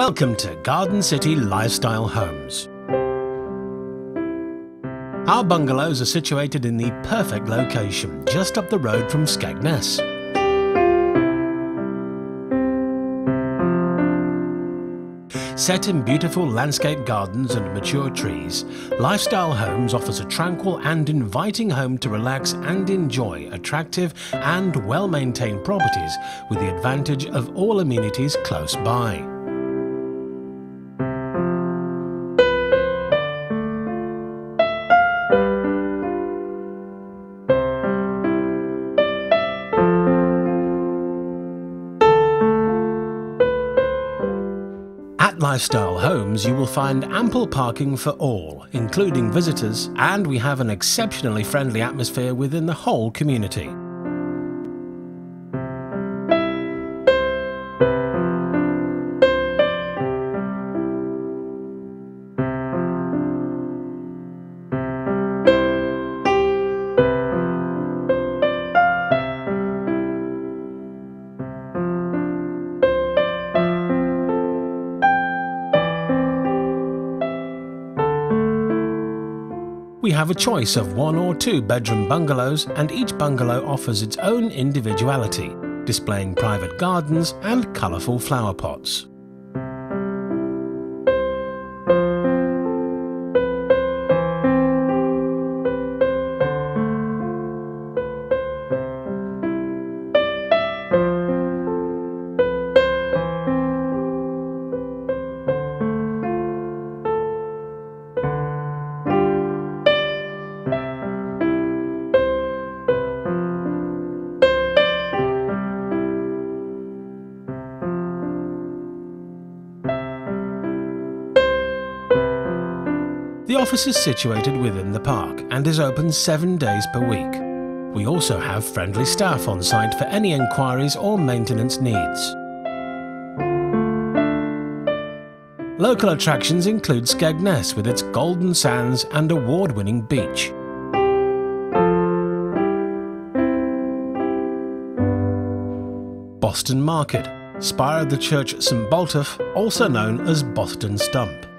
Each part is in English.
Welcome to Garden City Lifestyle Homes. Our bungalows are situated in the perfect location, just up the road from Skegness. Set in beautiful landscape gardens and mature trees, Lifestyle Homes offers a tranquil and inviting home to relax and enjoy attractive and well-maintained properties with the advantage of all amenities close by. Lifestyle Homes, you will find ample parking for all, including visitors, and we have an exceptionally friendly atmosphere within the whole community. We have a choice of one or two bedroom bungalows, and each bungalow offers its own individuality, displaying private gardens and colourful flower pots. The office is situated within the park and is open seven days per week. We also have friendly staff on site for any enquiries or maintenance needs. Local attractions include Skegness with its golden sands and award-winning beach. Boston Market, spire of the church St Botolph, also known as Boston Stump.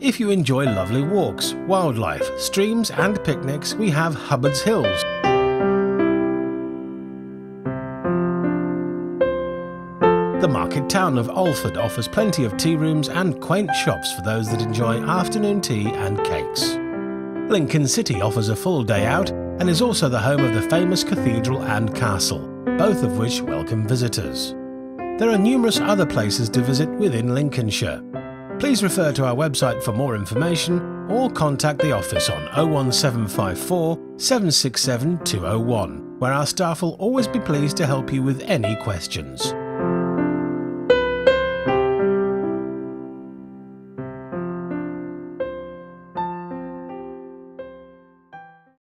If you enjoy lovely walks, wildlife, streams and picnics, we have Hubbard's Hills. The market town of Alford offers plenty of tea rooms and quaint shops for those that enjoy afternoon tea and cakes. Lincoln City offers a full day out and is also the home of the famous cathedral and castle, both of which welcome visitors. There are numerous other places to visit within Lincolnshire. Please refer to our website for more information or contact the office on 01754 767 201, where our staff will always be pleased to help you with any questions.